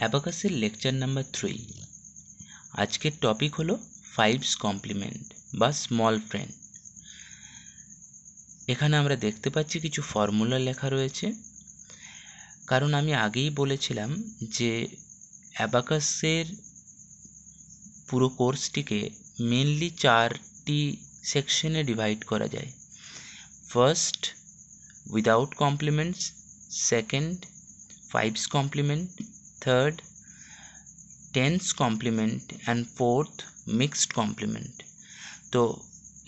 অ্যাবাকাসের lecture number three. আজকের topic হলো fives complement বা স্মল ফ্রেন্ড। এখানে আমরা দেখতে পাচ্ছি কিছু ফর্মুলা লেখা রয়েছে। কারণ আমি আগেই বলেছিলাম যে অ্যাবাকাসের পুরো কোর্সটিকে মেনলি চারটি সেকশনে ডিভাইড করা যায়। First, without complements. Second, fives complement. Third tens complement and fourth mixed complement তো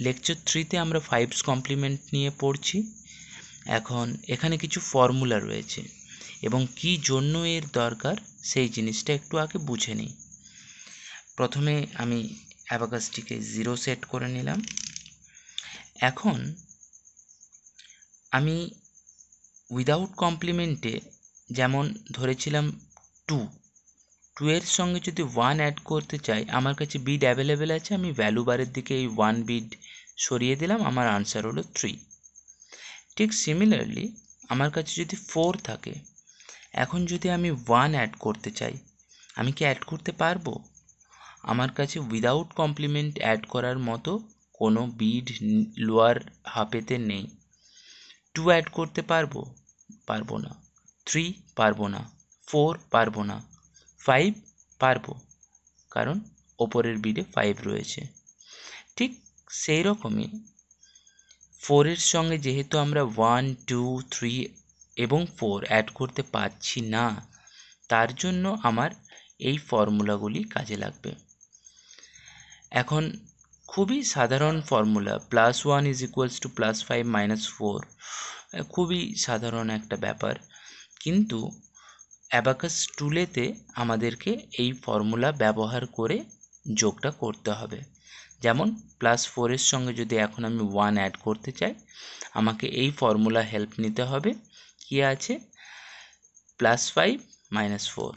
লেকচার থ্রিতে আমরা ফাইভস কমপ্লিমেন্ট নিয়ে পড়ছি। এখন এখানে কিছু ফর্মুলা রয়েছে। এবং কি জন্য এর দরকার, সেই জিনিসটা একটু আগে বুঝে নিই। প্রথমে আমি অ্যাবাকাসটিকে জিরো সেট করে নিলাম। এখন আমি উইদাউট কমপ্লিমেন্টে যেমন ধরেছিলাম টু। টু এর সঙ্গে যদি ওয়ান অ্যাড করতে চাই, আমার কাছে বিড অ্যাভেলেবেল আছে, আমি ভ্যালু বারের দিকে এই ওয়ান বিড সরিয়ে দিলাম, আমার আনসার হলো থ্রি ঠিক সিমিলারলি আমার কাছে যদি ফোর থাকে, এখন যদি আমি ওয়ান অ্যাড করতে চাই, আমি কি অ্যাড করতে পারব? আমার কাছে উইদাউট কমপ্লিমেন্ট অ্যাড করার মতো কোনো বিড লোয়ার হাফেতে নেই। টু অ্যাড করতে পারব? পারব না। থ্রি পারব না। ফোর পারব না। ফাইভ পারব, কারণ ওপরের বিডে ফাইভ রয়েছে। ঠিক সেই রকমই ফোরের সঙ্গে যেহেতু আমরা ওয়ান টু থ্রি এবং ফোর অ্যাড করতে পারছি না, তার জন্য আমার এই ফর্মুলাগুলি কাজে লাগবে। এখন খুবই সাধারণ formula plus one is equals to plus five minus four খুবই সাধারণ একটা ব্যাপার। কিন্তু অ্যাবাকাস টুলেতে আমাদেরকে এই ফর্মুলা ব্যবহার করে যোগটা করতে হবে। যেমন প্লাস ফোরের সঙ্গে যদি এখন আমি ওয়ান অ্যাড করতে চাই, আমাকে এই ফর্মুলা হেল্প নিতে হবে। কি আছে? প্লাস ফাইভ মাইনাস ফোর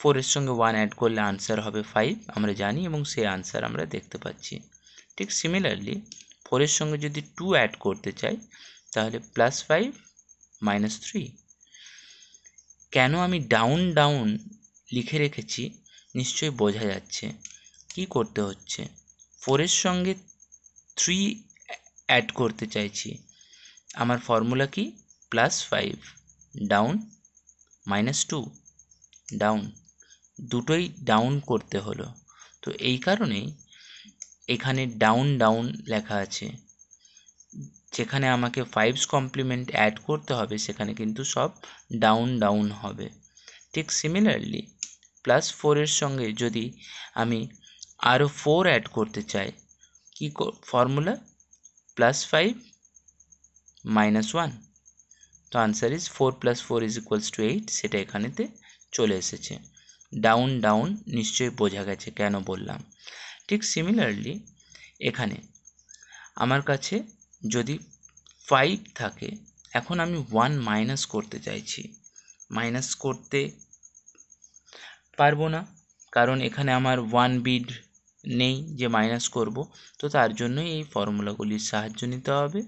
ফোরের সঙ্গে ওয়ান অ্যাড করলে আনসার হবে ফাইভ আমরা জানি এবং সেই আনসার আমরা দেখতে পাচ্ছি। ঠিক সিমিলারলি ফোরের সঙ্গে যদি টু অ্যাড করতে চাই, তাহলে প্লাস ফাইভ মাইনাস থ্রি কেন আমি ডাউন ডাউন লিখে রেখেছি নিশ্চয়ই বোঝা যাচ্ছে। কি করতে হচ্ছে? ফোরের সঙ্গে থ্রি অ্যাড করতে চাইছি। আমার ফর্মুলা কি? Plus five down minus two down দুটোই ডাউন করতে হলো। তো এই কারণেই এখানে ডাউন ডাউন লেখা আছে। যেখানে আমাকে ফাইভস কমপ্লিমেন্ট অ্যাড করতে হবে, সেখানে কিন্তু সব ডাউন ডাউন হবে। ঠিক সিমিলারলি প্লাস ফোরের সঙ্গে যদি আমি আরও ফোর অ্যাড করতে চাই, কী formula plus five minus one তো answer is four plus four is equals to eight সেটা এখানেতে চলে এসেছে। ডাউন ডাউন নিশ্চয়ই বোঝা গেছে, কেন বললাম। ঠিক সিমিলারলি এখানে আমার কাছে যদি ফাইভ থাকে, এখন আমি ওয়ান মাইনাস করতে চাইছি। মাইনাস করতে পারব না, কারণ এখানে আমার ওয়ান বিড নেই যে মাইনাস করব, তো তার জন্যই এই ফর্মুলাগুলির সাহায্য নিতে হবে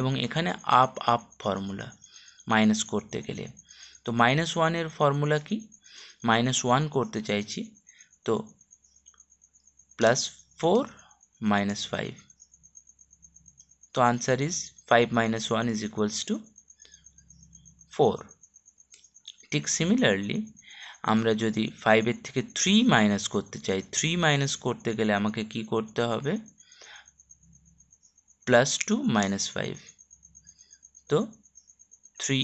এবং এখানে আপ আপ ফর্মুলা মাইনাস করতে গেলে। তো মাইনাস ওয়ানের ফর্মুলা কি? মাইনাস ওয়ান করতে চাইছি, তো প্লাস ফোর মাইনাস ফাইভ তো answer is five minus one is equals to four ঠিক সিমিলারলি আমরা যদি ফাইভের থেকে থ্রি মাইনাস করতে চাই থ্রি মাইনাস করতে গেলে আমাকে কি করতে হবে? প্লাস টু মাইনাস ফাইভ তো থ্রি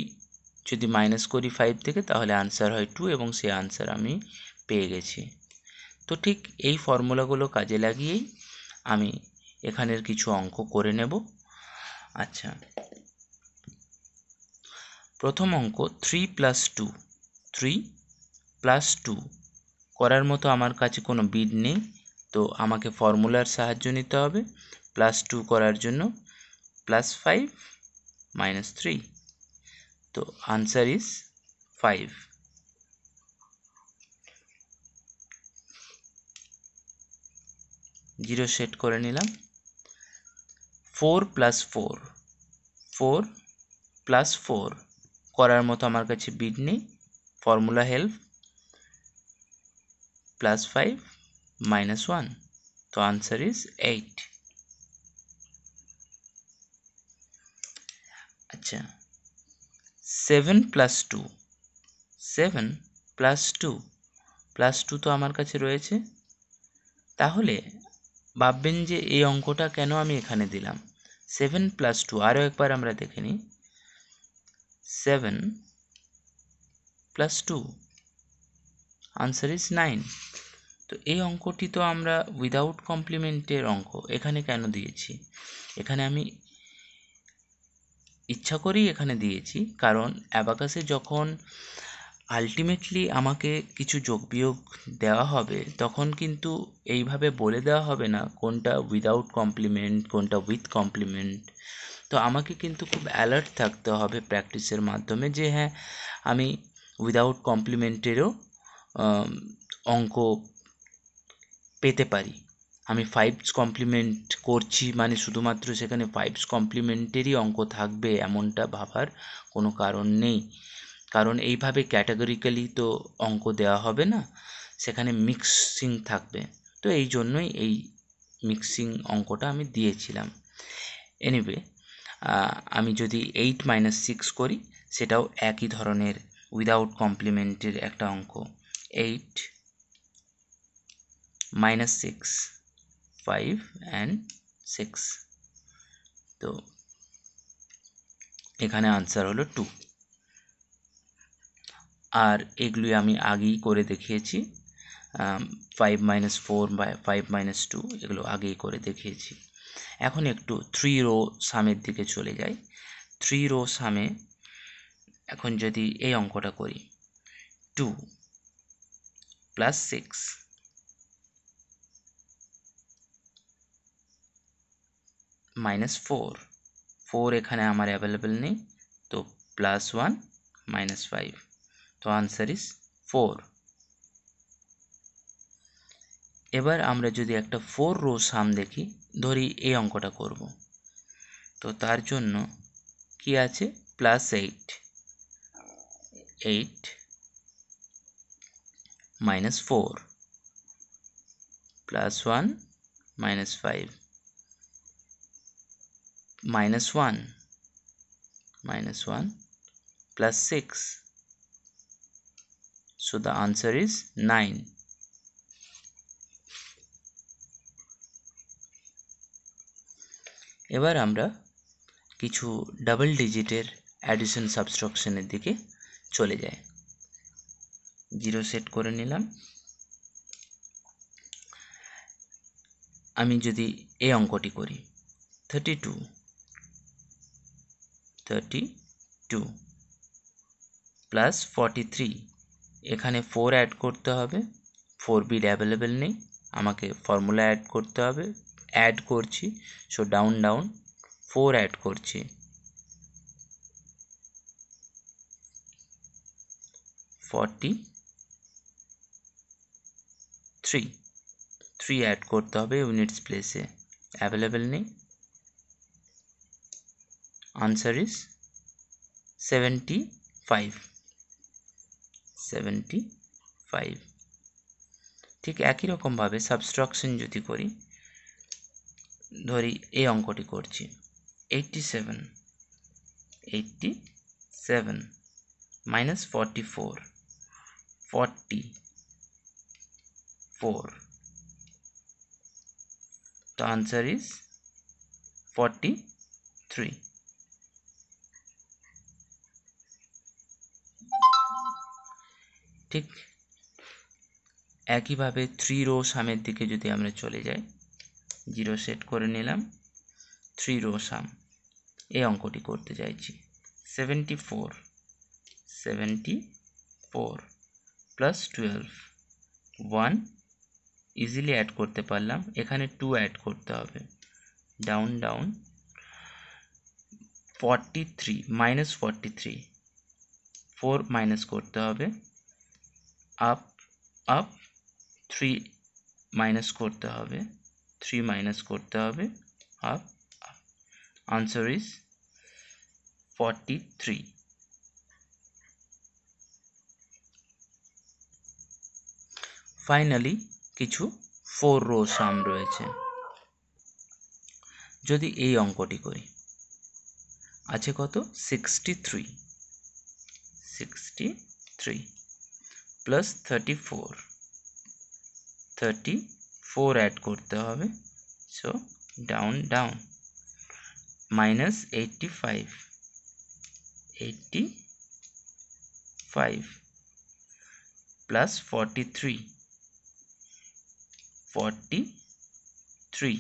যদি মাইনাস করি ফাইভ থেকে, তাহলে আনসার হয় টু এবং সেই আনসার আমি পেয়ে গেছি। তো ঠিক এই ফর্মুলাগুলো কাজে লাগিয়েই আমি এখানের কিছু অঙ্ক করে নেব। আচ্ছা। প্রথম অঙ্ক three plus two three plus two করার মতো আমার কাছে কোনো বিড নেই, তো আমাকে ফর্মুলার সাহায্য নিতে হবে প্লাস টু করার জন্য প্লাস ফাইভ মাইনাস থ্রি তো answer is five zero set করে নিলাম। Four plus four four plus four করার মতো আমার কাছে বিড নেই, formula help plus 5 minus 1 so answer is 8 আচ্ছা seven plus two seven plus two plus two তো আমার কাছে রয়েছে। তাহলে ভাববেন যে এই অঙ্কটা কেন আমি এখানে দিলাম? সেভেন প্লাস টু আরও একবার আমরা দেখে নিই। Seven plus two answer is nine তো এই অঙ্কটি তো আমরা উইদাউট কমপ্লিমেন্টের অঙ্ক, এখানে কেন দিয়েছি? এখানে আমি ইচ্ছা করেই এখানে দিয়েছি, কারণ অ্যাবাকাসে যখন আলটিমেটলি আমাকে কিছু যোগ বিয়োগ দেওয়া হবে, তখন কিন্তু এইভাবে বলে দেওয়া হবে না কোনটা উইদাউট কমপ্লিমেন্ট কোনটা উইথ কমপ্লিমেন্ট তো আমাকে কিন্তু খুব অ্যালার্ট থাকতে হবে প্র্যাকটিসের মাধ্যমে যে হ্যাঁ আমি উইদাউট কমপ্লিমেন্টেরও অঙ্ক পেতে পারি। আমি ফাইভস কমপ্লিমেন্ট করছি মানে শুধুমাত্র সেখানে ফাইভস কমপ্লিমেন্টেরই অঙ্ক থাকবে এমনটা ভাবার কোনো কারণ নেই। কারণ এইভাবে ক্যাটাগরিক্যালি তো অঙ্ক দেওয়া হবে না, সেখানে মিক্সিং থাকবে। তো এই জন্যই এই মিক্সিং অঙ্কটা আমি দিয়েছিলাম। এনিওয়ে আমি যদি এইট মাইনাস সিক্স করি, সেটাও একই ধরনের উইদাউট কমপ্লিমেন্টের একটা অঙ্ক। Eight minus six five and six তো, এখানে আনসার হলো টু আর এগুলি আমি আগেই করে দেখিয়েছি ফাইভ মাইনাস ফোর বা ফাইভ মাইনাস টু এগুলো আগেই করে দেখিয়েছি। এখন একটু থ্রি রো সামের দিকে চলে যাই। থ্রি রো সামে এখন যদি এই অঙ্কটা করি two plus six minus four four এখানে আমার অ্যাভেলেবেল নেই, তো প্লাস ওয়ান মাইনাস ফাইভ তো আনসার ইস ফোর এবার আমরা যদি একটা ফোর রো সাম দেখি, ধরি এই অঙ্কটা করব। তো তার জন্য কি আছে? Plus eight eight minus four plus one minus five minus 1 minus 1 plus 6 so, the answer is 9 এবার আমরা কিছু ডাবল ডিজিটের অ্যাডিশন সাবস্ট্রাকশনের দিকে চলে যাই। জিরো সেট করে নিলাম। আমি যদি এই অঙ্কটি করি thirty two thirty two plus forty three এখানে ফোর অ্যাড করতে হবে। ফোর বিট অ্যাভেলেবেল নেই। আমাকে ফর্মুলা অ্যাড করতে হবে। অ্যাড করছি। So down down four add করছি। ফর্টি থ্রি থ্রি অ্যাড করতে হবে ইউনিটস প্লেসে অ্যাভেলেবেল নেই। answer is 75 75 ঠিক একই রকমভাবে সাবস্ট্রাকশন যদি করি, ধরি এই অঙ্কটি করছি eighty seven eighty seven minus forty four forty four the answer is 43 ঠিক একইভাবে থ্রি রো সামের দিকে যদি আমরা চলে যাই জিরো সেট করে নিলাম থ্রি রো সাম, এই অঙ্কটি করতে চাইছি। Seventy four seventy four plus twelve one easily add করতে পারলাম। এখানে টু অ্যাড করতে হবে। Down down forty three minus forty three four minus করতে হবে। আপ আপ থ্রি মাইনাস করতে হবে থ্রি মাইনাস করতে হবে up up answer is forty three finally কিছু ফোর রো সাম রয়েছে। যদি এই অঙ্কটি করি, আছে কত? Sixty three sixty three plus thirty four thirty four add করতে হবে so down down minus eighty five eighty five plus forty three forty three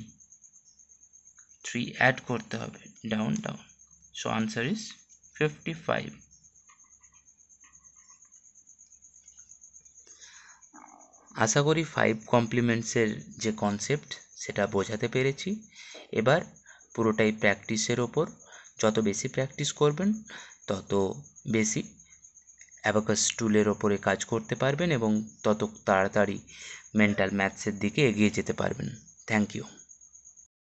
three add করতে হবে down down so answer is fifty five আশা করি five কমপ্লিমেন্টসের যে concept সেটা বোঝাতে পেরেছি। এবার পুরোটাই প্র্যাকটিসের ওপর, যত বেশি প্র্যাকটিস করবেন, তত বেশি অ্যাবাকাস টুলের ওপরে কাজ করতে পারবেন এবং তত তাড়াতাড়ি মেন্টাল ম্যাথসের দিকে এগিয়ে যেতে পারবেন। Thank you